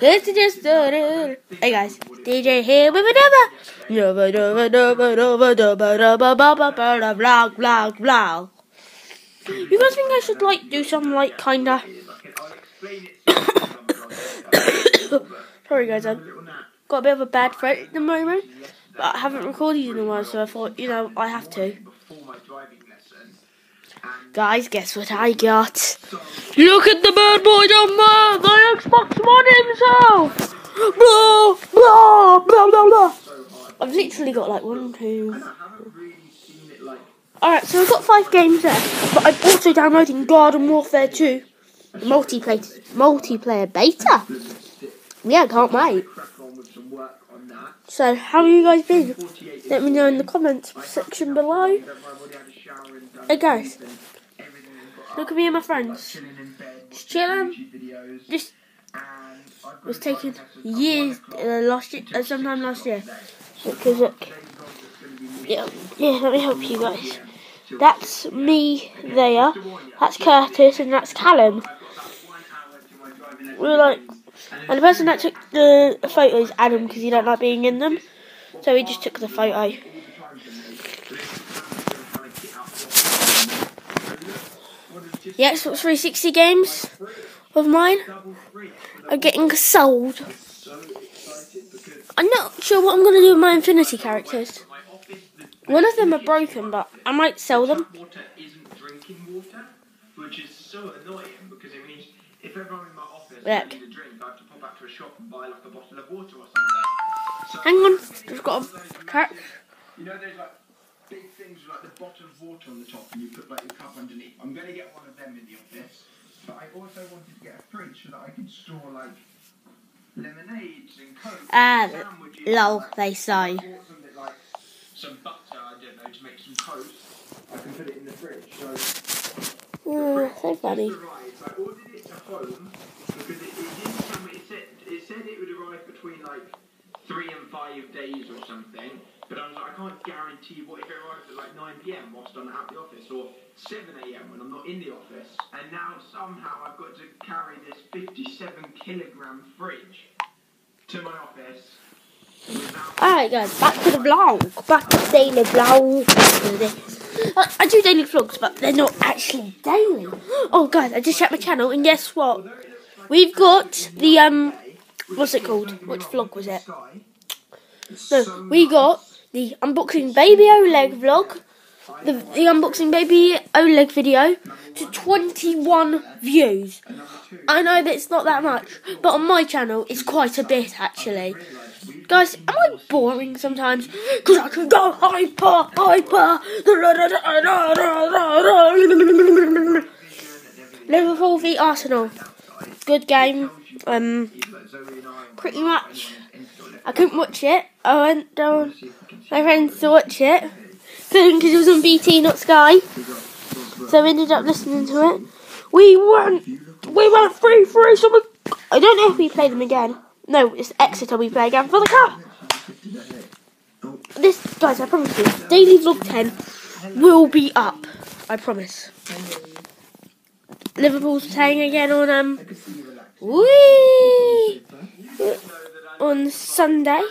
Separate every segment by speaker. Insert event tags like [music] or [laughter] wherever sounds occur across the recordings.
Speaker 1: Let's just started. Hey guys, DJ here with another. Nova, nova, nova, nova, nova, nova, nova, nova, vlog, vlog, vlog. You guys think I should like do some like kinda? Sorry guys, I've got a bit of a bad throat at the moment, but I haven't recorded in a while, so I thought you know I have to. Guys, guess what I got? Look at the bad boy there! The Xbox One! Blah, blah, blah, blah, blah. I've literally got like one, two. Alright, so I've got five games there, but I'm also downloading Garden Warfare 2 multiplayer, multiplayer beta. Yeah, can't wait. So, how have you guys been? Let me know in the comments section below. Hey guys, look at me and my friends. Just chilling. Just was taken years uh, last year, uh, sometime last year. Because look, yeah, yeah. Let me help you guys. That's me there. That's Curtis, and that's Callum. We were like, and the person that took the photos, Adam, because he don't like being in them. So he just took the photo. The Xbox 360 games of mine are getting sold. I'm not sure what I'm going to do with my Infinity characters. One of them are broken, but I might sell them. Look. Hang on, just got a crack. You know, there's like big things like the bottle of water on the top and you put like your cup underneath. I'm going to get one of them in the office. But I also wanted to get a fridge so that I can store like lemonades and coke ah, sandwiches. Lol, they say. Like, some butter, I don't know, to make some toast. I can put it in the fridge. So, mm, so funny. Arrived, I ordered it to home because it, it didn't tell me. It said, it said it would arrive between like three and five days or something. But I was like, I can't guarantee what if it arrives at like 9 pm whilst I'm at the office or 7 am when I'm not in the office. And now somehow I've got to carry this 57 kilogram fridge to my office. Alright guys, back to the vlog. Back to the daily vlog. I, I do daily vlogs, but they're not actually daily. Oh guys, I just checked my channel and guess what? We've got the um what's it called? Which vlog was it? No, we got the unboxing baby Oleg vlog, the, the unboxing baby Oleg video to 21 views. I know that it's not that much, but on my channel it's quite a bit actually. Guys, am I boring sometimes? Because I can go hyper, hyper. Liverpool v Arsenal. Good game. Um, pretty much. I couldn't watch it. I went down my friends to watch it. Couldn't because it was on BT, not Sky. So I ended up listening to it. We won. We went three three. So we, I don't know if we play them again. No, it's Exeter we play again for the cup. This guys, I promise you, daily vlog ten will be up. I promise. Liverpool's playing again on um. Wee on Sunday.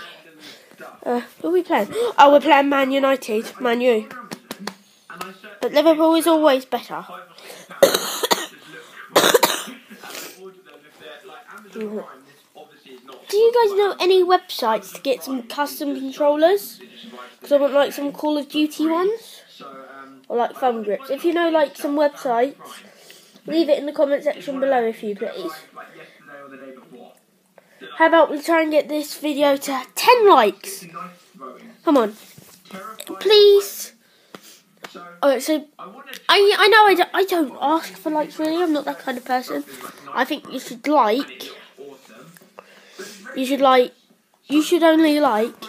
Speaker 1: Uh, who are we playing? Oh, we're playing Man United, Man U. But Liverpool is always better. [coughs] Do you guys know any websites to get some custom controllers? Because I want like some Call of Duty ones. Or like thumb grips. If you know like some websites, leave it in the comment section below if you please. How about we try and get this video to 10 likes? Come on. Please. Alright, so I I know I don't, I don't ask for likes really. I'm not that kind of person. I think you should like. You should like. You should only like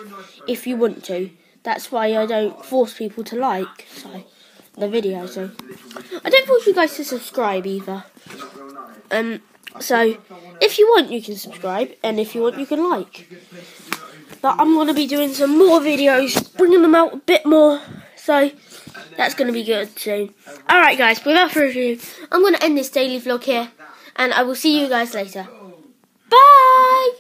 Speaker 1: if you want to. That's why I don't force people to like so, the video. So I don't force you guys to subscribe either. Um. So if you want, you can subscribe, and if you want, you can like. But I'm going to be doing some more videos, bringing them out a bit more, so that's going to be good soon. Alright guys, without further ado, I'm going to end this daily vlog here, and I will see you guys later. Bye!